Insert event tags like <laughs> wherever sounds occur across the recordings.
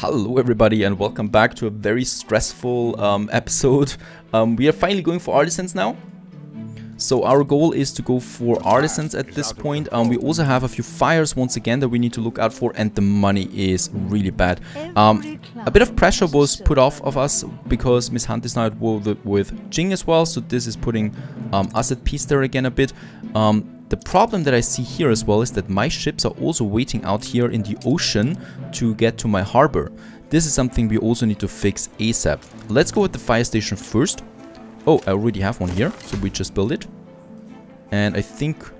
Hello everybody and welcome back to a very stressful um, <laughs> episode. Um, we are finally going for artisans now. So our goal is to go for artisans at this point. Um, we also have a few fires once again that we need to look out for and the money is really bad. Um, a bit of pressure was put off of us because Miss Hunt is now at war with Jing as well. So this is putting um, us at peace there again a bit. Um, the problem that I see here as well is that my ships are also waiting out here in the ocean to get to my harbor. This is something we also need to fix ASAP. Let's go with the fire station first. Oh, I already have one here, so we just build it. And I think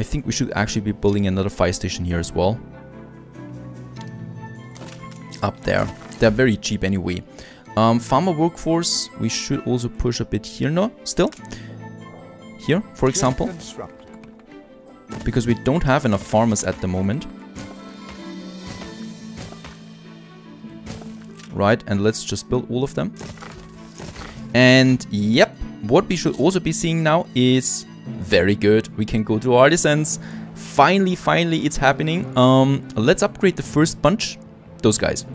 I think we should actually be building another fire station here as well. Up there. They're very cheap anyway. Um, farmer workforce, we should also push a bit here now, still. Here, for example. Because we don't have enough farmers at the moment. Right, and let's just build all of them. And yep, what we should also be seeing now is very good. We can go to artisans. Finally, finally, it's happening. Um, let's upgrade the first bunch. Those guys.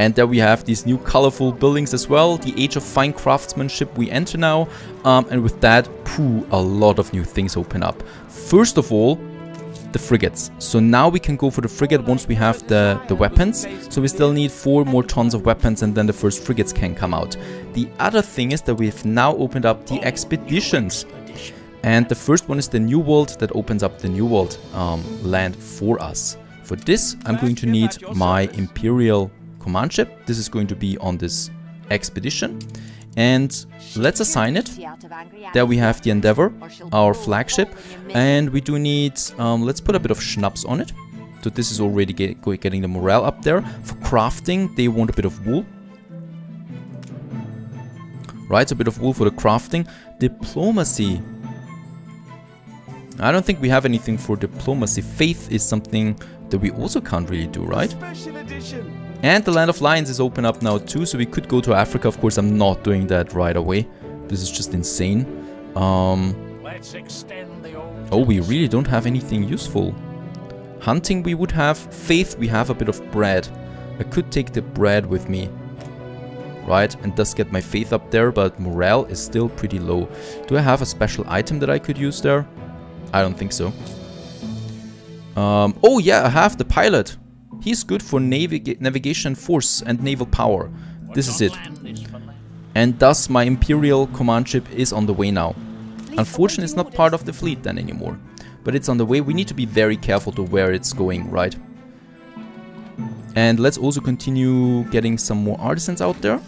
And there we have these new colorful buildings as well. The age of fine craftsmanship we enter now. Um, and with that, poo, a lot of new things open up. First of all, the frigates. So now we can go for the frigate once we have the, the weapons. So we still need four more tons of weapons and then the first frigates can come out. The other thing is that we've now opened up the expeditions. And the first one is the New World that opens up the New World um, land for us. For this, I'm going to need my Imperial command ship. This is going to be on this expedition. And let's assign it. There we have the Endeavor, our flagship. And we do need, um, let's put a bit of schnapps on it. So this is already get, getting the morale up there. For crafting, they want a bit of wool. Right, a bit of wool for the crafting. Diplomacy. I don't think we have anything for diplomacy. Faith is something that we also can't really do, right? And the Land of Lions is open up now too, so we could go to Africa. Of course, I'm not doing that right away. This is just insane. Um, oh, we really don't have anything useful. Hunting we would have. Faith, we have a bit of bread. I could take the bread with me. Right, and thus get my faith up there, but morale is still pretty low. Do I have a special item that I could use there? I don't think so. Um, oh yeah, I have the pilot. He's good for navig navigation force and naval power. This is it. And thus my Imperial command ship is on the way now. Unfortunately, it's not part of the fleet then anymore. But it's on the way. We need to be very careful to where it's going, right? And let's also continue getting some more artisans out there.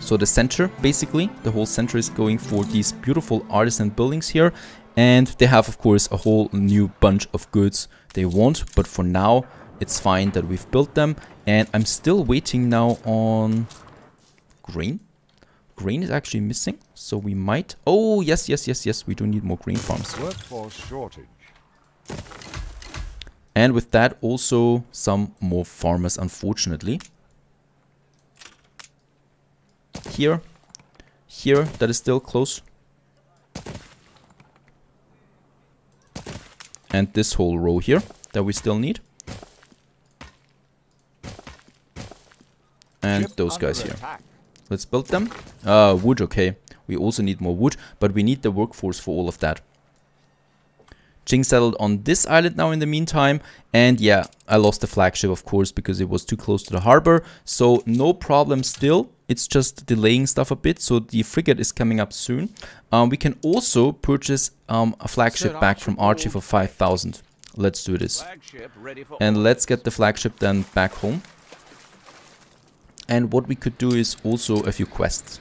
So the center, basically, the whole center is going for these beautiful artisan buildings here. And they have, of course, a whole new bunch of goods they want. But for now, it's fine that we've built them. And I'm still waiting now on grain. Grain is actually missing, so we might... Oh, yes, yes, yes, yes, we do need more grain farms. Workforce shortage. And with that, also some more farmers, unfortunately. Here. Here, that is still close. And this whole row here that we still need. And those guys here. Let's build them. Uh, wood, okay. We also need more wood, but we need the workforce for all of that. Jing settled on this island now in the meantime. And yeah, I lost the flagship, of course, because it was too close to the harbor. So no problem still. It's just delaying stuff a bit. So the frigate is coming up soon. Um, we can also purchase um, a flagship back from Archie for 5,000. Let's do this. And let's get the flagship then back home. And what we could do is also a few quests.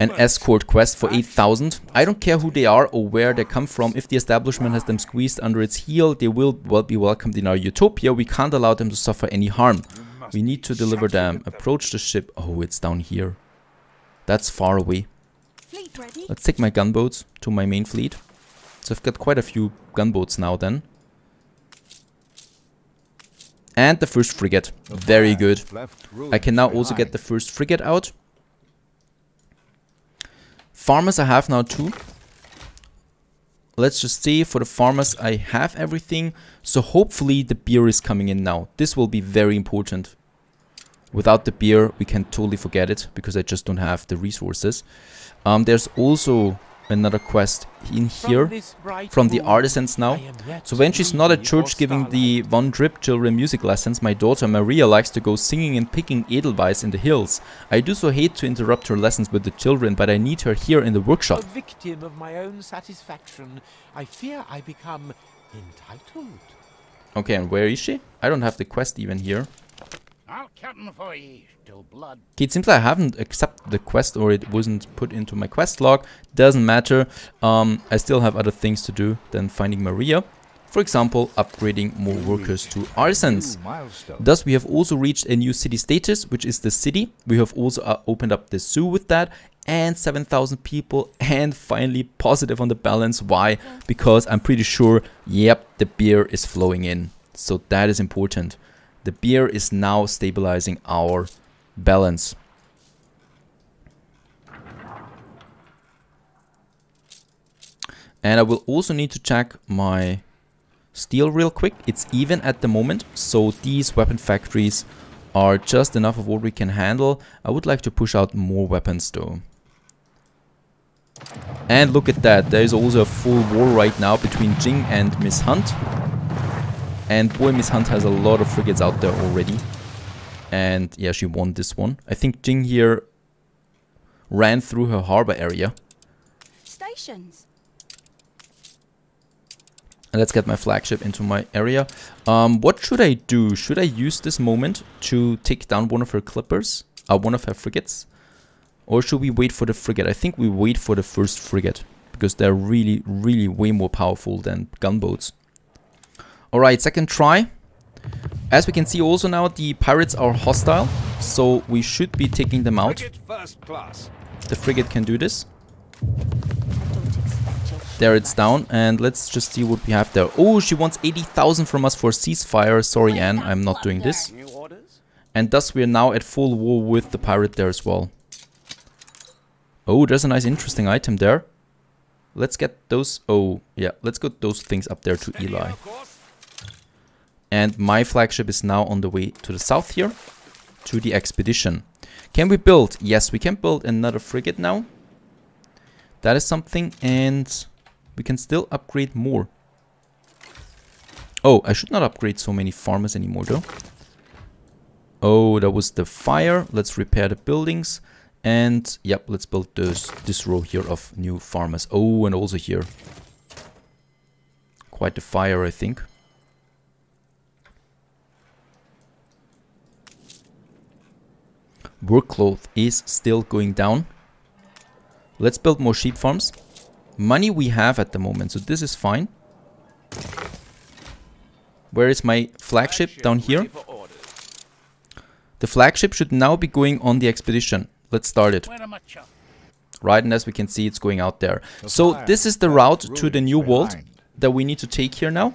An escort quest for 8000. I don't care who they are or where they come from. If the establishment has them squeezed under its heel, they will well be welcomed in our utopia. We can't allow them to suffer any harm. We need to deliver them. Approach the ship. Oh, it's down here. That's far away. Let's take my gunboats to my main fleet. So I've got quite a few gunboats now then. And the first frigate. Very good. I can now also get the first frigate out. Farmers I have now too. Let's just say for the farmers I have everything. So hopefully the beer is coming in now. This will be very important. Without the beer, we can totally forget it because I just don't have the resources. Um, there's also another quest in here from the artisans now. So when she's not at church giving the Von Drip children music lessons, my daughter Maria likes to go singing and picking edelweiss in the hills. I do so hate to interrupt her lessons with the children, but I need her here in the workshop. A victim of my own satisfaction, I fear I become entitled. Okay, and where is she? I don't have the quest even here. I'll for ye till blood. Okay, it seems like I haven't accepted the quest or it wasn't put into my quest log. Doesn't matter. Um, I still have other things to do than finding Maria. For example, upgrading more workers to artisans. Thus, we have also reached a new city status, which is the city. We have also uh, opened up the zoo with that and 7,000 people and finally positive on the balance. Why? Because I'm pretty sure, yep, the beer is flowing in. So that is important. The beer is now stabilizing our balance. And I will also need to check my steel real quick. It's even at the moment, so these weapon factories are just enough of what we can handle. I would like to push out more weapons though. And look at that, there is also a full war right now between Jing and Miss Hunt. And boy, Miss Hunt has a lot of frigates out there already. And yeah, she won this one. I think Jing here ran through her harbor area. Stations. And let's get my flagship into my area. Um, what should I do? Should I use this moment to take down one of her clippers? Uh, one of her frigates? Or should we wait for the frigate? I think we wait for the first frigate. Because they're really, really way more powerful than gunboats. Alright, second try. As we can see also now, the pirates are hostile, so we should be taking them out. The frigate can do this. There it's down, and let's just see what we have there. Oh, she wants 80,000 from us for ceasefire. Sorry, Anne, I'm not doing this. And thus we are now at full war with the pirate there as well. Oh, there's a nice interesting item there. Let's get those... Oh, yeah, let's get those things up there to Eli. And my flagship is now on the way to the south here, to the expedition. Can we build? Yes, we can build another frigate now. That is something, and we can still upgrade more. Oh, I should not upgrade so many farmers anymore though. Oh, that was the fire. Let's repair the buildings. And yep, let's build this, this row here of new farmers. Oh, and also here. Quite the fire, I think. Workload is still going down. Let's build more sheep farms. Money we have at the moment, so this is fine. Where is my flagship? Down here. The flagship should now be going on the expedition. Let's start it. Right, and as we can see, it's going out there. So this is the route to the new world that we need to take here now.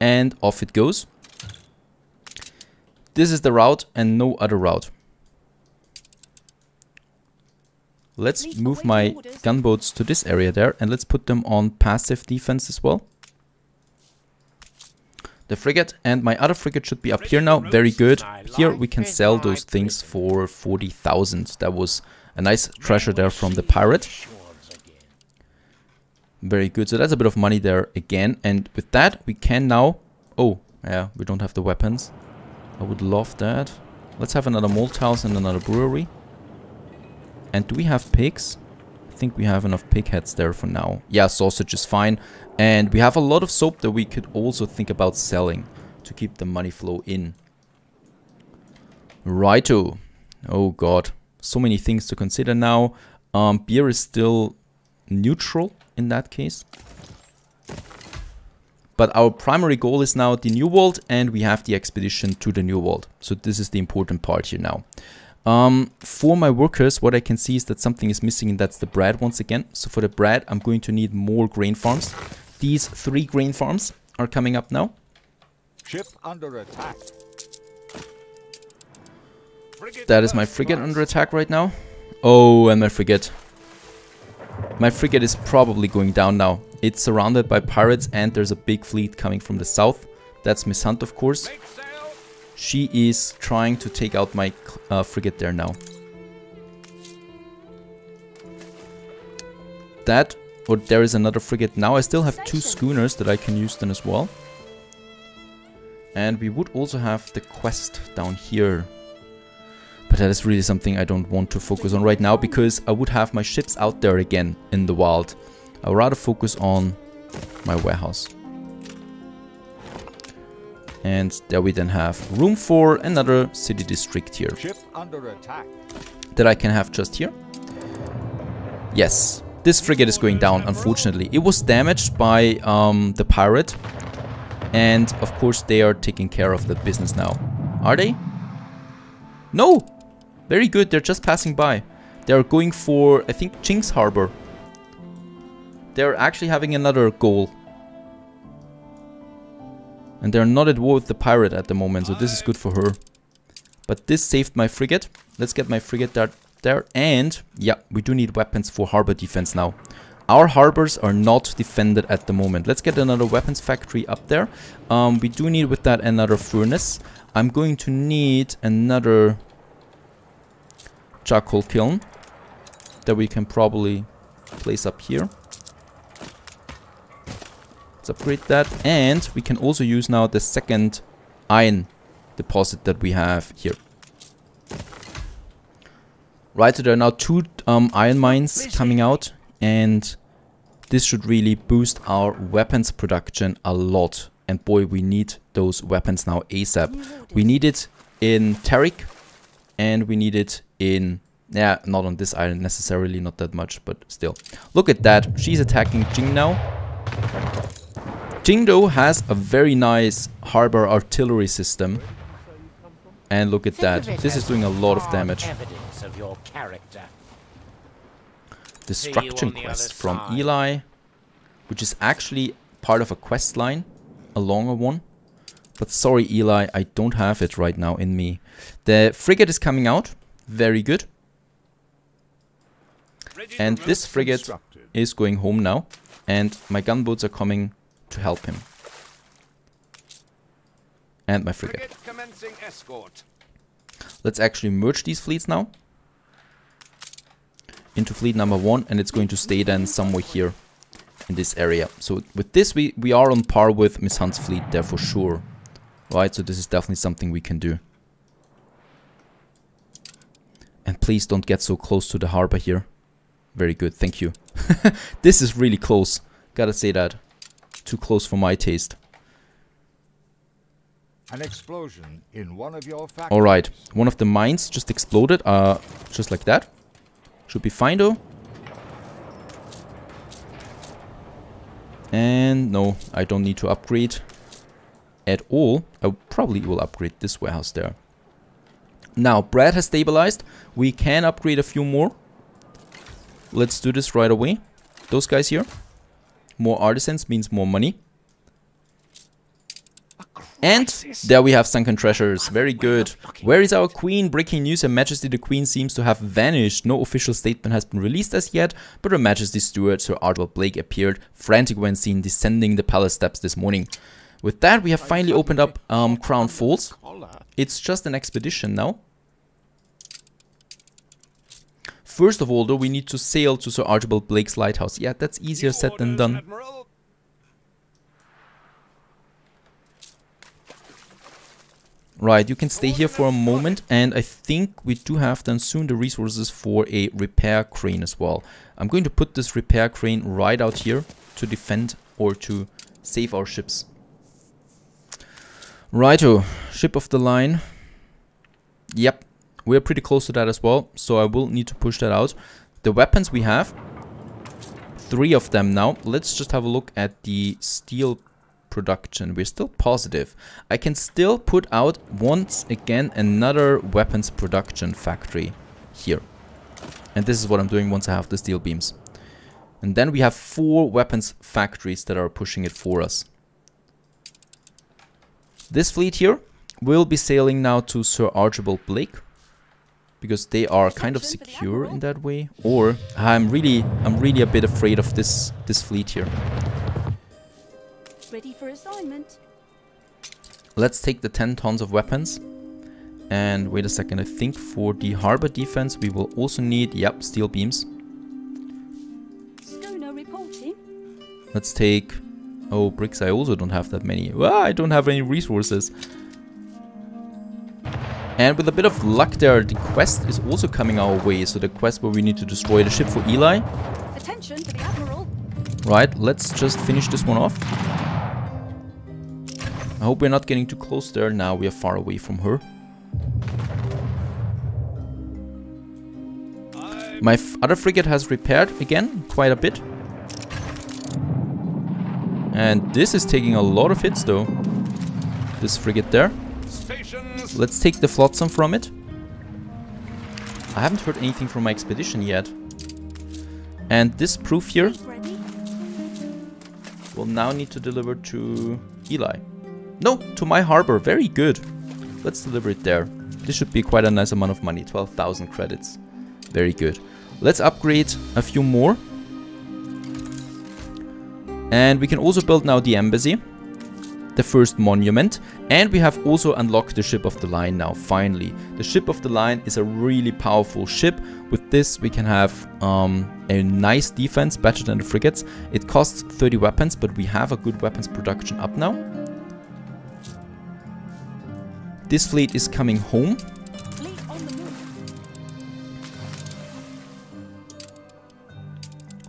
And off it goes. This is the route and no other route. Let's move my gunboats to this area there and let's put them on passive defense as well. The frigate and my other frigate should be up here now. Very good. Here we can sell those things for 40,000. That was a nice treasure there from the pirate. Very good. So that's a bit of money there again. And with that, we can now... Oh, yeah, we don't have the weapons. I would love that. Let's have another malt house and another brewery. And do we have pigs? I think we have enough pig heads there for now. Yeah, sausage is fine. And we have a lot of soap that we could also think about selling to keep the money flow in. Righto. Oh god. So many things to consider now. Um, beer is still neutral in that case. But our primary goal is now the New World and we have the expedition to the New World. So this is the important part here now. Um, for my workers, what I can see is that something is missing and that's the bread once again. So for the bread, I'm going to need more grain farms. These three grain farms are coming up now. Ship under attack. That is my frigate under attack right now. Oh, and my frigate. My frigate is probably going down now. It's surrounded by pirates and there's a big fleet coming from the south. That's Miss Hunt, of course. She is trying to take out my uh, frigate there now. That, or there is another frigate now. I still have two schooners that I can use then as well. And we would also have the quest down here. But that is really something I don't want to focus on right now because I would have my ships out there again in the wild. I would rather focus on my warehouse. And there we then have room for another city district here. Ship under attack. That I can have just here. Yes, this frigate is going down, unfortunately. It was damaged by um, the pirate. And of course they are taking care of the business now. Are they? No! Very good, they're just passing by. They're going for, I think, Jing's Harbor. They're actually having another goal. And they're not at war with the pirate at the moment, so this is good for her. But this saved my frigate. Let's get my frigate there. there. And, yeah, we do need weapons for harbor defense now. Our harbors are not defended at the moment. Let's get another weapons factory up there. Um, we do need with that another furnace. I'm going to need another charcoal kiln that we can probably place up here. Let's upgrade that. And we can also use now the second iron deposit that we have here. Right, so there are now two um, iron mines coming out. And this should really boost our weapons production a lot. And boy, we need those weapons now ASAP. We need it in Tarik and we need it in yeah not on this island necessarily not that much but still look at that she's attacking Jing now Jingdo has a very nice harbor artillery system. And look at that. this is doing a lot of damage. Of destruction quest from Eli which is actually part of a quest line a longer one. But sorry Eli I don't have it right now in me. The frigate is coming out. Very good. And this frigate is going home now. And my gunboats are coming to help him. And my frigate. Let's actually merge these fleets now. Into fleet number one. And it's going to stay then somewhere here. In this area. So with this we, we are on par with Miss Hunt's fleet there for sure. Right, so this is definitely something we can do. And please don't get so close to the harbor here. Very good, thank you. <laughs> this is really close. Gotta say that. Too close for my taste. An explosion in one of your factories. Alright, one of the mines just exploded, uh, just like that. Should be fine though. And no, I don't need to upgrade at all. I probably will upgrade this warehouse there. Now, Brad has stabilized. We can upgrade a few more. Let's do this right away. Those guys here. More artisans means more money. And there we have sunken treasures. Very good. Where is our queen? Breaking news, Her Majesty the Queen seems to have vanished. No official statement has been released as yet, but Her Majesty's steward, Sir Archibald Blake, appeared frantic when seen descending the palace steps this morning. With that, we have finally opened up um, Crown Falls. It's just an expedition now. First of all, though, we need to sail to Sir Archibald Blake's lighthouse. Yeah, that's easier said than done. Right, you can stay here for a moment and I think we do have then soon the resources for a repair crane as well. I'm going to put this repair crane right out here to defend or to save our ships. Righto, ship of the line. Yep, we're pretty close to that as well, so I will need to push that out. The weapons we have, three of them now. Let's just have a look at the steel production. We're still positive. I can still put out once again another weapons production factory here. And this is what I'm doing once I have the steel beams. And then we have four weapons factories that are pushing it for us. This fleet here will be sailing now to Sir Archibald Blake because they are kind of secure in that way. Or I'm really, I'm really a bit afraid of this this fleet here. Ready for assignment. Let's take the 10 tons of weapons. And wait a second, I think for the harbor defense we will also need, yep, steel beams. Let's take... Oh, bricks, I also don't have that many. Well, I don't have any resources. And with a bit of luck there, the quest is also coming our way. So the quest where we need to destroy the ship for Eli. Attention to the Admiral. Right, let's just finish this one off. I hope we're not getting too close there. Now we are far away from her. My other frigate has repaired again, quite a bit. And this is taking a lot of hits though. This frigate there. Let's take the flotsam from it. I haven't heard anything from my expedition yet. And this proof here will now need to deliver to Eli. No, to my harbor. Very good. Let's deliver it there. This should be quite a nice amount of money. 12,000 credits. Very good. Let's upgrade a few more. And we can also build now the embassy. The first monument. And we have also unlocked the ship of the line now, finally. The ship of the line is a really powerful ship. With this we can have um, a nice defense, better than the frigates. It costs 30 weapons, but we have a good weapons production up now. This fleet is coming home. Fleet on the move.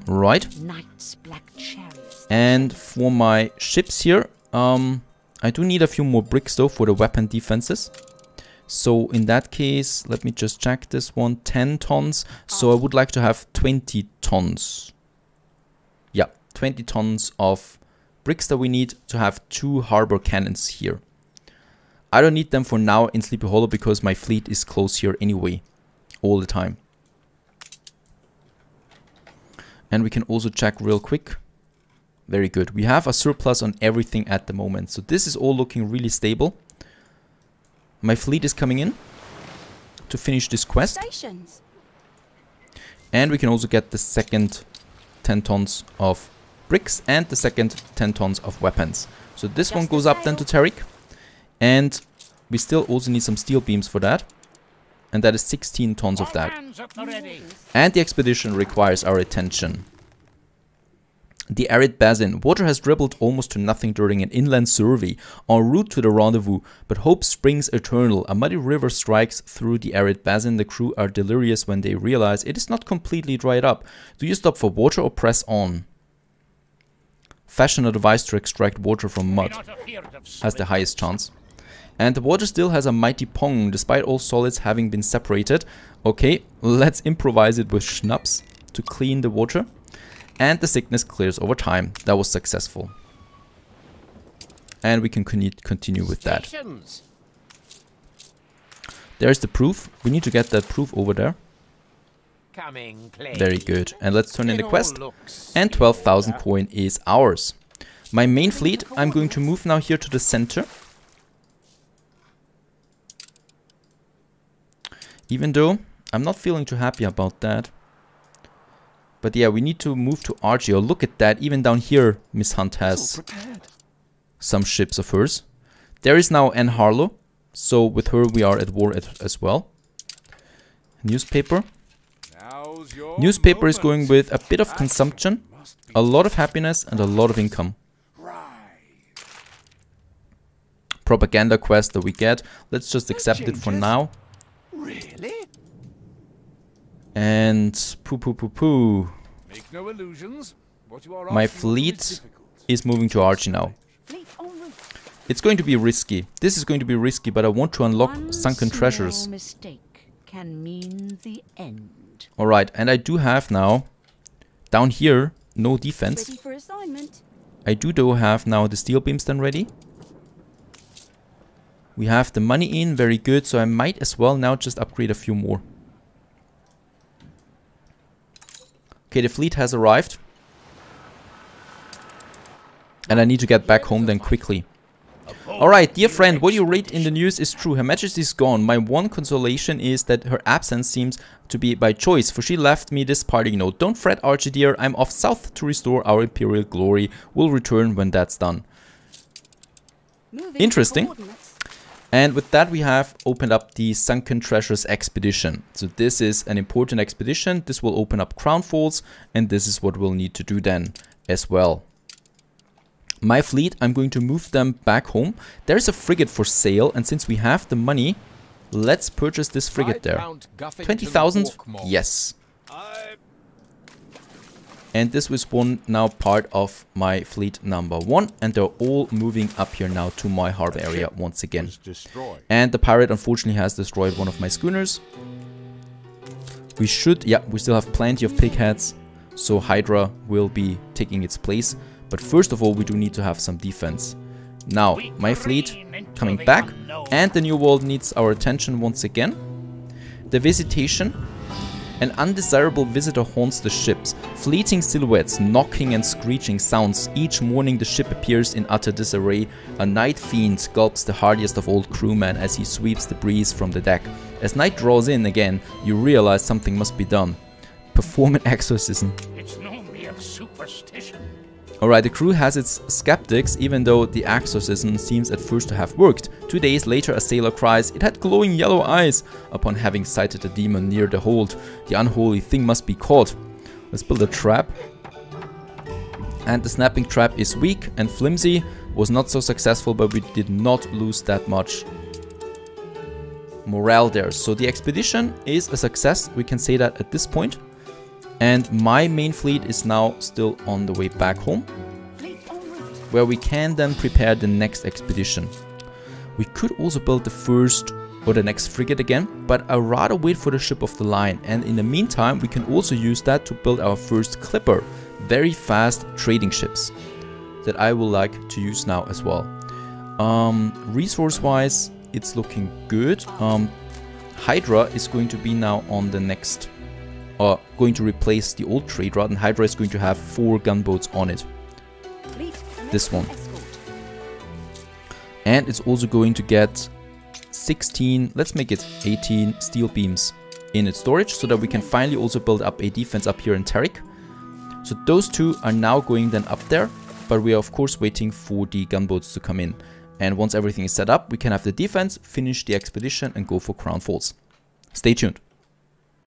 Right. Knights, black. And for my ships here, um, I do need a few more bricks though for the weapon defenses. So in that case, let me just check this one. 10 tons. So I would like to have 20 tons. Yeah, 20 tons of bricks that we need to have two harbor cannons here. I don't need them for now in Sleepy Hollow because my fleet is close here anyway. All the time. And we can also check real quick. Very good. We have a surplus on everything at the moment. So this is all looking really stable. My fleet is coming in to finish this quest. Stations. And we can also get the second 10 tons of bricks and the second 10 tons of weapons. So this one goes the up then to sale. Tarek. And we still also need some steel beams for that. And that is 16 tons of that. hands at the ready. And the expedition requires our attention. The arid basin. Water has dribbled almost to nothing during an inland survey en route to the rendezvous, but hope springs eternal. A muddy river strikes through the arid basin. The crew are delirious when they realize it is not completely dried up. Do you stop for water or press on? Fashion a device to extract water from mud has the highest chance. And the water still has a mighty pong, despite all solids having been separated. Okay, let's improvise it with schnapps to clean the water. And the sickness clears over time. That was successful. And we can con- continue with that. There's the proof. We need to get that proof over there. Very good. And let's turn in the quest. And 12,000 coin is ours. My main fleet, I'm going to move now here to the center. Even though I'm not feeling too happy about that. But yeah, we need to move to Argeo. Look at that. Even down here, Miss Hunt has some ships of hers. There is now Anne Harlow. So with her, we are at war at, as well. Newspaper. Newspaper is going with a bit of consumption, a lot of happiness, and a lot of income. Propaganda quest that we get. Let's just accept it for now. Really? And poo poo poo poo Make no illusions. What you are My asking for is fleet is moving to Archie now. Fleet en. It's going to be risky. This is going to be risky, but I want to unlock One sunken treasures. mistake can mean the end. Alright, and I do have now, down here, no defense. Ready for assignment. I do though have now the steel beams then ready. We have the money in, very good, so I might as well now just upgrade a few more. Okay, the fleet has arrived. And I need to get back home then quickly. Alright, dear friend, what you read in the news is true. Her Majesty is gone. My one consolation is that her absence seems to be by choice, for she left me this parting note. Don't fret, Archie dear, I'm off south to restore our imperial glory. We'll return when that's done. Interesting. And with that, we have opened up the Sunken Treasures expedition. So this is an important expedition. This will open up Crown Falls, and this is what we'll need to do then as well. My fleet, I'm going to move them back home. There's a frigate for sale, and since we have the money, let's purchase this frigate there. 20,000? Hawkmoor. Yes. And this was one now part of my fleet number one, and they're all moving up here now to my harbor area once again. And the pirate unfortunately has destroyed one of my schooners. We should, yeah, we still have plenty of pig heads, so Hydra will be taking its place. But first of all, we do need to have some defense. Now, my fleet coming back, and the new world needs our attention once again. The visitation. An undesirable visitor haunts the ships. Fleeting silhouettes, knocking and screeching sounds. Each morning the ship appears in utter disarray. A night fiend gulps the hardiest of old crewmen as he sweeps the breeze from the deck. As night draws in again, you realize something must be done. Perform an exorcism. It's no mere superstition. Alright, the crew has its skeptics, even though the exorcism seems at first to have worked. Two days later, a sailor cries, it had glowing yellow eyes. Upon having sighted a demon near the hold, the unholy thing must be caught. Let's build a trap. And the snapping trap is weak and flimsy, was not so successful, but we did not lose that much morale there. So the expedition is a success, we can say that at this point. And my main fleet is now still on the way back home, where we can then prepare the next expedition. We could also build the first or the next frigate again, but I'd rather wait for the ship of the line. And in the meantime, we can also use that to build our first clipper. Very fast trading ships that I will like to use now as well. Um, Resource-wise, it's looking good. Um, Hydra is going to be now on the next, uh, going to replace the old trade route, and Hydra is going to have four gunboats on it. This one. And it's also going to get 16, let's make it 18 steel beams in its storage so that we can finally also build up a defense up here in Tarik. So those two are now going then up there, but we are of course waiting for the gunboats to come in. And once everything is set up, we can have the defense, finish the expedition and go for Crown Falls. Stay tuned.